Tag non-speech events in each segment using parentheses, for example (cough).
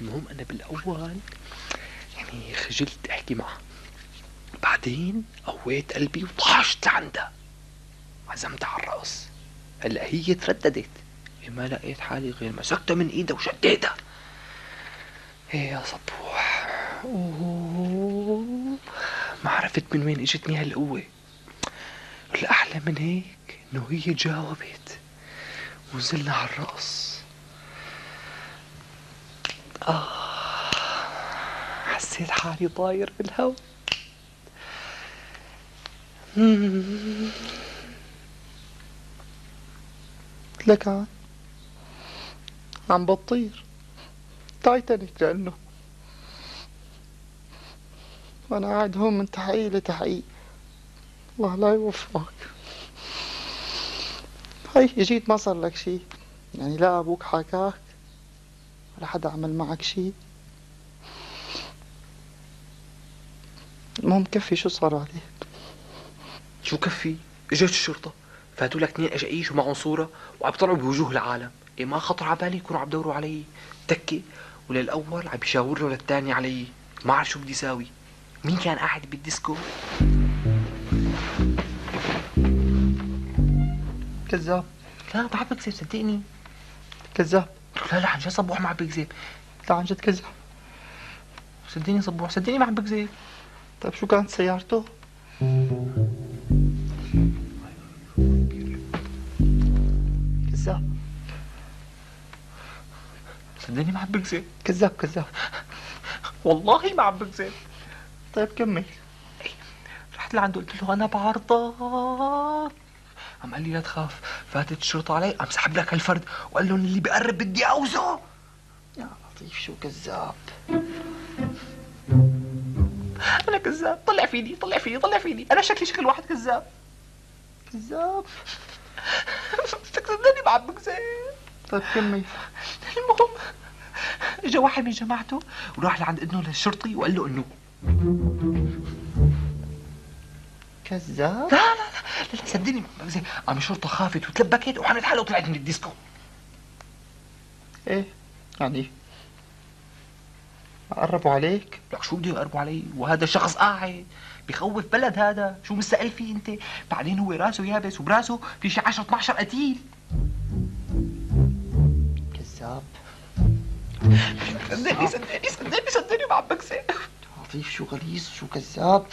المهم أنا بالأول يعني خجلت أحكي معها بعدين قويت قلبي وطاشت لعندها عزمتها على الرقص. هلأ هي ترددت. ما لقيت حالي غير مسكتها من ايدها وشديتها. إيه يا صبوح. ما عرفت من وين إجتني هالقوة. الأحلى من هيك إنه هي جاوبت ونزلنا على الرقص. آه حسيت حالي طاير بالهواء لك عاد. عم بطير. تايتانيك لأنه وأنا قاعد هون من تحقيق لتحقيق. الله لا يوفقك هي جيت ما صار لك شي. يعني لا أبوك حكاك ولا حدا عمل معك شي. المهم كفي شو صار عليك شو كفي؟ إجت الشرطة. فاتوا لك اثنين أجايش ومعهم صورة وعم يطلعوا بوجوه العالم. إيه ما خطر على بالي يكونوا عم يدوروا علي. تكي. وللأول عم يشاور له للثاني علي. ما عرف شو بدي ساوي. مين كان قاعد بالديسكو؟ كذاب. لا بكذب صدقني. كذاب. لا لا عن جد صبوح ما عم بكذب لا عن جد كذاب صدقني صبوح صدقني ما عم بكذب طيب شو كانت سيارته؟ كذاب صدقني ما عم بكذب كذاب كذاب والله ما عم بكذب طيب كمل. رحت لعنده قلت له أنا بعرضك. قام قال لي لا تخاف فاتت الشرطة علي قام سحب لك هالفرد وقال لهم اللي بقرب بدي أوزه. يا لطيف شو كذاب؟ أنا كذاب. طلع فيني طلع فيني طلع فيني. أنا شكلي شكل واحد كذاب. كذاب. صدقني ما عم بكذب. طيب كمل. المهم اجى واحد من جماعته وراح لعند ابنه للشرطي وقال له إنه كذاب؟ لا لا. لا لا, صدقني عم الشرطة خافت وتلبكت وحملت حالها وطلعت من الديسكو. إيه يعني قربوا عليك؟ لك شو بده يقربوا علي؟ وهذا شخص قاعد بخوف بلد هذا. شو مستقل فيه أنت؟ بعدين هو راسه يابس وبراسه في شي 10 12 قتيل. كذاب. صدقني صدقني صدقني صدقني ما عم بكذب لطيف شو غليظ شو كذاب.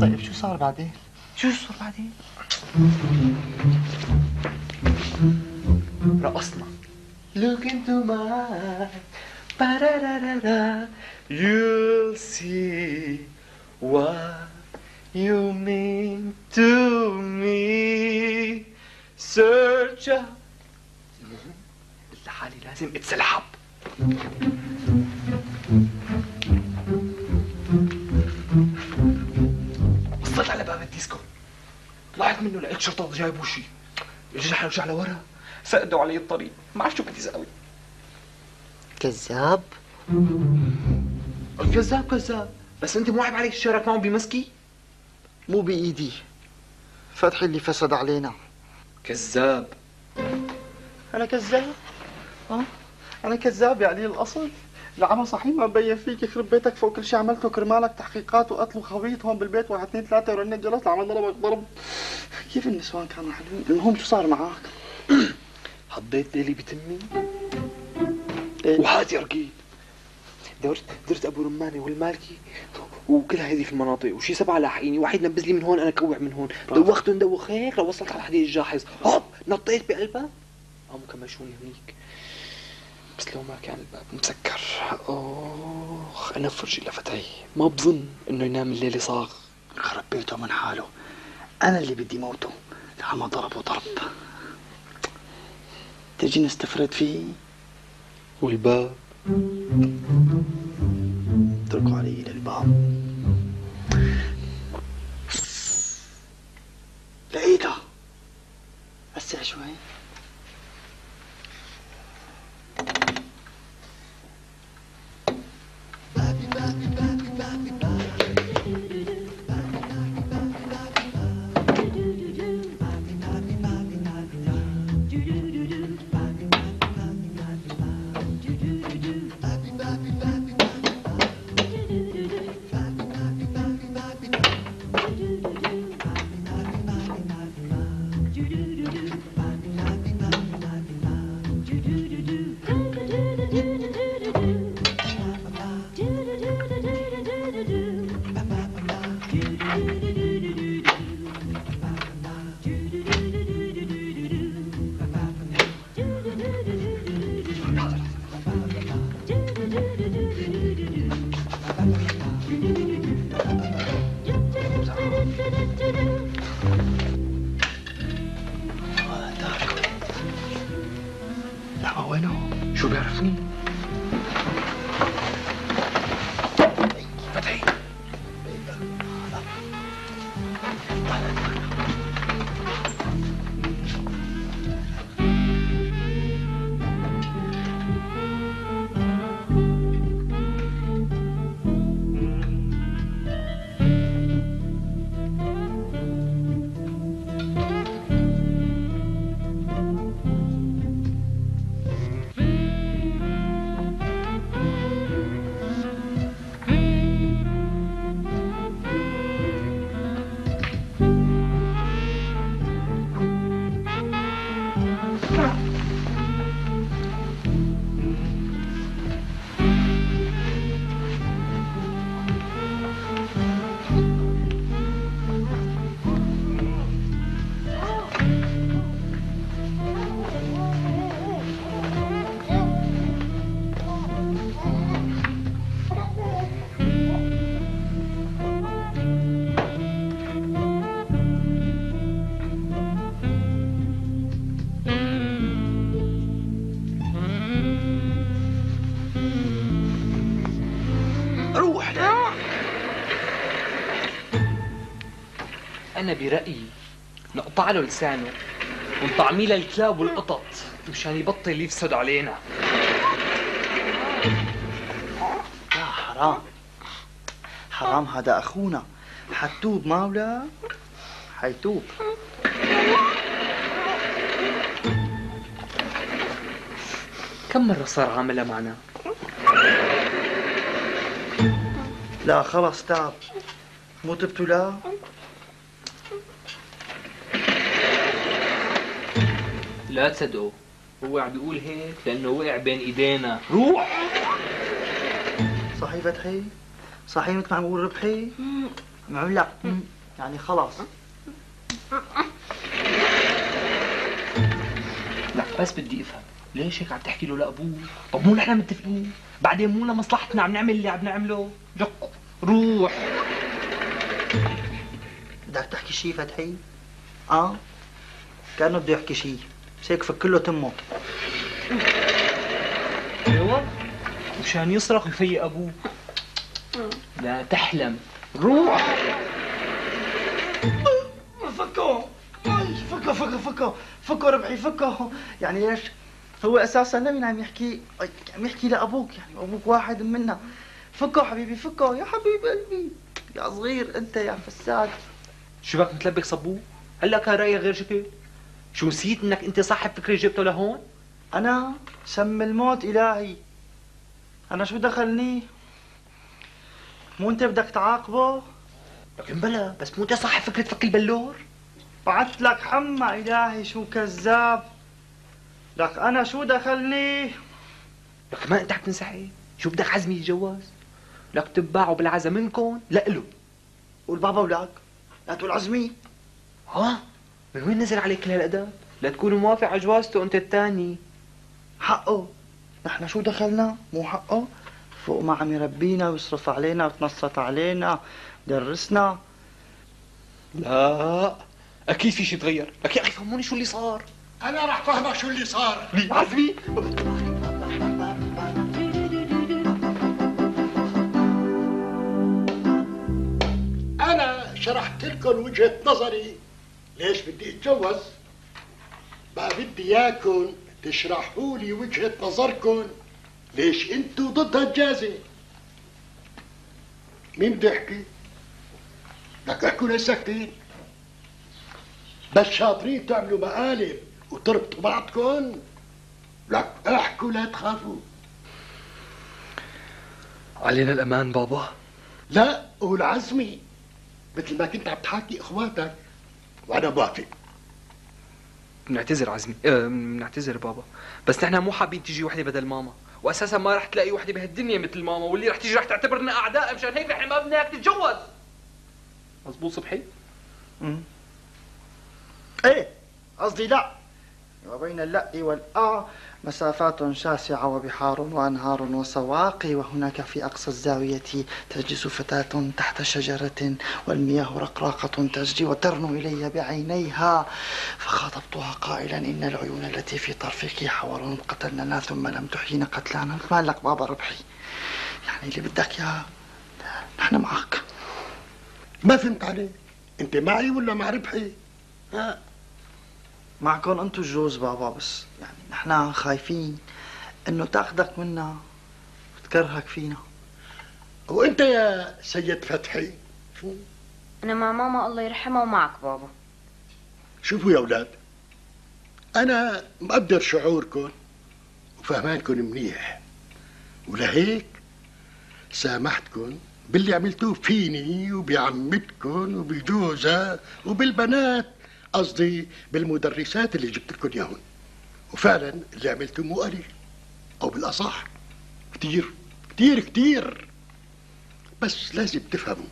طيب شو صار بعدين؟ شو صار بعدين؟ رقصنا Look into my eyes Ba-da-da-da-da You'll see what you mean to me Search up قلت لحالي لازم اتسلحب طلعت منه لقيت شرطة جايب وشي. رجع رجع لورا سأدوا علي الطريق. ما عرفت شو بدي أسوي كذاب. كذاب كذاب. بس أنت مو عيب عليك تشارك معهم بمسكي؟ مو بإيدي. فتحي اللي فسد علينا. كذاب. أنا كذاب؟ ها؟ أنا كذاب يا قليل الأصل؟ العمى صحيح. ما مبين فيك يخرب بيتك فوق كل شيء عملته كرمالك تحقيقات وقتل وخبيط هون بالبيت واحد اثنين ثلاثة ورنيت جرس العمل ضربك ضرب كيف النسوان كانوا حلوين المهم شو صار معك؟ (coughs) حطيت ليلي بتمي. إيه؟ وهات يا رقيق درت درت أبو رمانه والمالكي. وكل هذه في المناطق وشي سبعة لاحقيني. واحد نبز لي من هون أنا كوع من هون. دوختهم دوخ هيك لو وصلت على حديد الجاحظ هوب نطيت بقلبها قاموا كمشوني هنيك بس لو ما كان الباب مسكر اخ أنا فرجي لفتحي ما بظن إنه ينام الليلة صاغ. خرب بيته من حاله. أنا اللي بدي موته. العمى ضرب وضرب. تجي نستفرد فيه؟ والباب؟ اتركوا علي للباب لقيتها وسع شوي. bueno, jugar fim. أنا برأيي نقطع له لسانه ونطعميه للكلاب والقطط مشان يبطل يفسد علينا. لا حرام. حرام هذا أخونا. حتوب ما ولا حيتوب. كم مرة صار عاملها معنا؟ لا خلص تعب. مو تبتوا لا تصدقوا هو عم بيقول هيك لأنه وقع بين إيدينا. روح! صحيح فتحي؟ صحيح مثل ما عم بقول ربحي؟ عم عمل لك مم. يعني خلص لا بس بدي افهم. ليش هيك عم تحكي له لأبوه؟ طب مو نحن متفقين؟ بعدين مو لمصلحتنا عم نعمل اللي عم نعمله؟ لك روح! بدك تحكي شيء فتحي؟ آه؟ كأنه بده يحكي شيء هيك فك له تمه. أيوه. مشان يصرخ ويفيق أبوه. لا تحلم. روح. أي، فكوا فكوا فكوا فكوا ربحي فكوا يعني ليش هو أساسا لمين عم يحكي عم يحكي لأبوك يعني أبوك واحد منا فكوا حبيبي فكوا يا حبيب قلبي. يا صغير أنت يا فساد. شو بك متلبك صبوه؟ هلا كان رأيك غير شكل؟ شو نسيت إنك أنت صاحب فكرة جبته لهون؟ أنا سم الموت إلهي. أنا شو دخلني؟ مو أنت بدك تعاقبه؟ لكن بلا بس مو أنت صاحب فكرة فك البلور؟ بعت لك حما إلهي شو كذاب. لك أنا شو دخلني؟ لك ما أنت عم تنسحب. شو بدك عزمي يتجوز؟ لك تبعه بالعزا منكم لإله والبابا ولك لا تقول عزمي. ها؟ من وين نزل عليك كل هالاداب لا تكون موافق على جوازته أنت الثاني حقه. نحن شو دخلنا؟ مو حقه. فوق ما عم يربينا ويصرف علينا وتنصت علينا. درسنا. لا أكيد في شيء تغير. لك يا أخي فهموني شو اللي صار. أنا راح فهمك شو اللي صار. لي عزمي. أنا شرحت لكم وجهة نظري. ليش بدي اتجوز؟ بقى بدي اياكم تشرحوا لي وجهة نظركم ليش أنتوا ضد هالجازة؟ مين بده يحكي بدك احكوا ليش ساكتين؟ بس شاطرين تعملوا مقالب وتربطوا بعضكم لك احكوا لا تخافوا. علينا الأمان بابا. لا قول عزمي مثل ما كنت عم تحاكي إخواتك. وأنا موافق بنعتذر عزمي. آه بنعتذر بابا. بس نحن مو حابين تيجي وحدة بدل ماما. واساسا ما رح تلاقي وحدة بهالدنيا مثل ماما. واللي رح تيجي رح تعتبرنا أعداء مشان هيك نحن ما بدنا اياك تتجوز. مزبوط صبحي. إيه قصدي لا. وبين اللأ والآ مسافات شاسعة وبحار وأنهار وسواقي وهناك في أقصى الزاوية تجلس فتاة تحت شجرة والمياه رقراقة تجري وترنو إلي بعينيها. فخاطبتها قائلا إن العيون التي في طرفك حور قتلننا ثم لم تحيين قتلانا. ما لك بابا ربحي؟ يعني اللي بدك يا نحن معك. ما فهمت عليك أنت معي ولا مع ربحي؟ لا معكم انتو الجوز بابا بس يعني نحن خايفين انه تاخدك منا وتكرهك فينا. وانت يا سيد فتحي؟ شو؟ أنا مع ماما الله يرحمها ومعك بابا. شوفوا يا أولاد أنا مقدر شعوركم وفهمانكم منيح. ولهيك سامحتكم باللي عملتوه فيني وبعمتكم وبجوزها وبالبنات. قصدي بالمدرسات اللي جبت لكم إياهم. وفعلا اللي عملتوه مو قليل أو بالأصح كتير كتير كتير. بس لازم تفهموا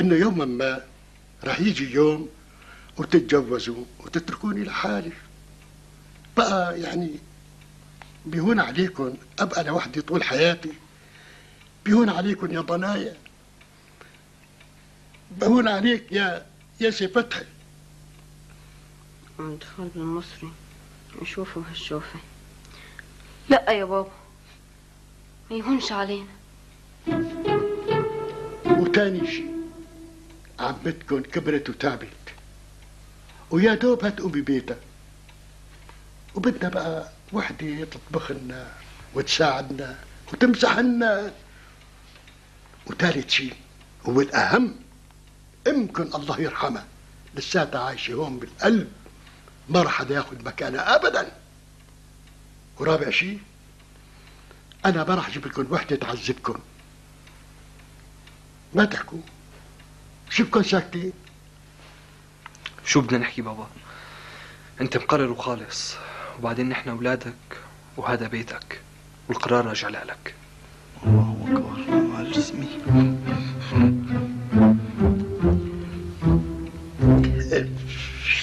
إنه يوما ما راح يجي يوم وتتجوزوا وتتركوني لحالي. بقى يعني بيهون عليكم أبقى لوحدي طول حياتي. بيهون عليكم يا ضنايا. بهون عليك يا يا سي فتحي. عم دخل بالمصري. نشوفه هالشوفة. لا يا بابا. ما يهونش علينا. وتاني شيء عمتكن كبرت وتعبت. ويا دوب هتقوم ببيتها وبدنا بقى وحدة تطبخ لنا وتساعدنا وتمسح لنا. وثالث شيء هو الأهم يمكن الله يرحمها لساتها عايشة هون بالقلب. ما راح حدا ياخذ مكانها أبدا. ورابع شيء أنا ما راح أجيب لكم وحدة تعذبكم. ما تحكوا. شوفكم ساكتين. شو بدنا نحكي بابا؟ أنت مقرر وخالص. وبعدين نحن أولادك وهذا بيتك. والقرار راجع لك. الله أكبر. مع جسمي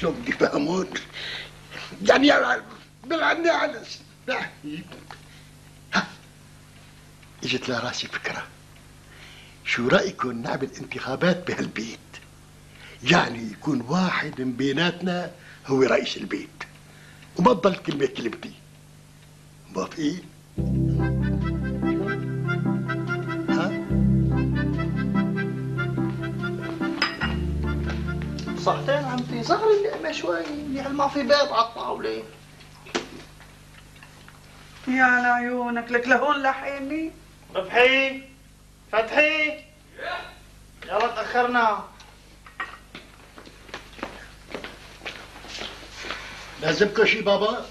شلون بدي فهمون يعني بالعني على ها اجت لراسي فكرة. شو رأيكم نعمل انتخابات بهالبيت؟ يعني يكون واحد من بيناتنا هو رئيس البيت. وما تضل كلمة كلمتي. موافقين؟ صحتين شوي يعني ما في بيض على الطاولة يا على عيونك لك لهون لحقني ربحي فتحي. يلا تأخرنا. لازمكم شي بابا؟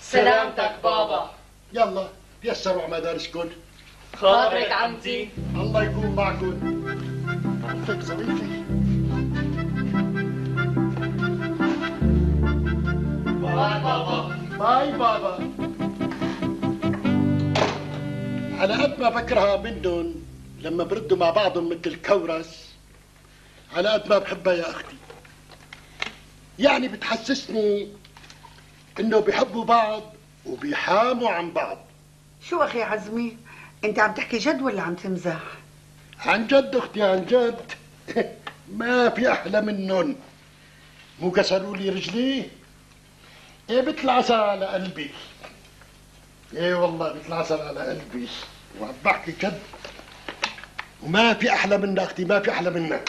سلامتك بابا. يلا تيسروا على مدارسكم خاطرك عمتي الله يكون معكم. عمتك ظريفة باي بابا. باي بابا. على قد ما بكرهها منهم لما بردوا مع بعضهم مثل الكورس على قد ما بحبها يا أختي. يعني بتحسسني إنه بيحبوا بعض وبيحاموا عن بعض. شو أخي عزمي أنت عم تحكي جد ولا عم تمزح؟ عن جد أختي عن جد. (laughs) ما في أحلى منهم. مو كسروا لي رجلي؟ إيه بيطلع عسل على قلبي. إيه والله بيطلع عسل على قلبي. وعم بحكي جد وما في أحلى منها أختي ما في أحلى منها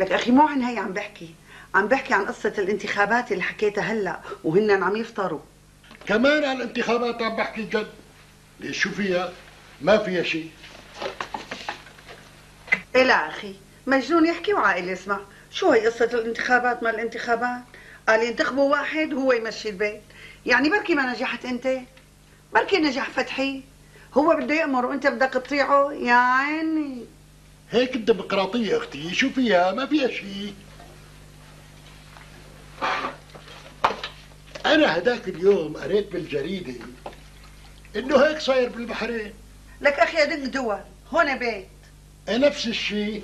لك أخي مو عن هي عم بحكي. عم بحكي عن قصة الانتخابات اللي حكيتها هلأ وهن عم يفطروا. كمان على الانتخابات عم بحكي جد. ليش؟ شو فيها؟ ما فيها شيء إيه لا أخي مجنون يحكي وعاقل يسمع. شو هي قصة الانتخابات ما الانتخابات. قال ينتخبوا واحد هو يمشي البيت. يعني بركي ما نجحت انت؟ بركي نجح فتحي. هو بده يأمر وانت بدك تطيعه؟ يا عيني. هيك الديمقراطية أختي شو فيها؟ ما فيها شيء أنا هداك اليوم قريت بالجريدة إنه هيك صاير بالبحرين. لك أخي أدق دول هون بيت. إيه نفس الشيء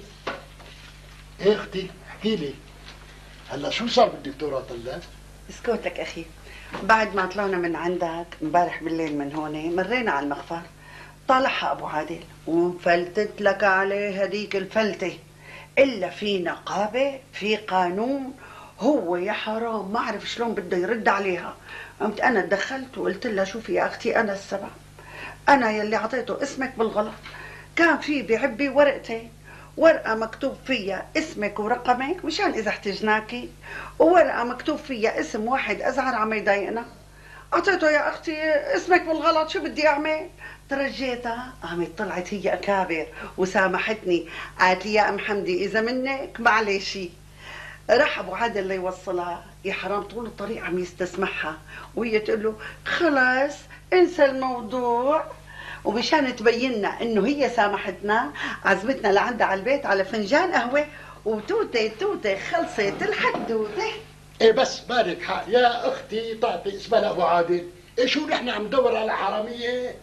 إيه أختي؟ لي. هلا شو صار بالدكتوراه طلع اسكتك أخي. بعد ما طلعنا من عندك امبارح بالليل من هون مرينا على المخفر. طالعها أبو عادل. وانفلتت لك عليه هديك الفلتة. إلا في نقابة في قانون هو يا حرام ما اعرف شلون بده يرد عليها. قمت أنا تدخلت وقلت لها شوفي يا أختي؟ أنا السبب. أنا يلي أعطيته اسمك بالغلط. كان في بعبي ورقتين. ورقة مكتوب فيها اسمك ورقمك مشان إذا احتجناكي. وورقة مكتوب فيها اسم واحد أزعر عم يضايقنا. أعطيته يا أختي اسمك بالغلط شو بدي أعمل؟ ترجيتها. قامت طلعت هي أكابر وسامحتني. قالت لي يا أم حمدي إذا منك معلش راح أبو عادل ليوصلها يا حرام طول الطريق عم يستسمحها. وهي تقول له خلاص انسى الموضوع. ومشان تبين لنا إنه هي سامحتنا عزمتنا لعندها على البيت على فنجان قهوة وتوتة توتة خلصت الحدوته إيه بس مالك حق يا أختي تعطي اسمها لأبو عادل. إيه شو نحن عم ندور على حرامية؟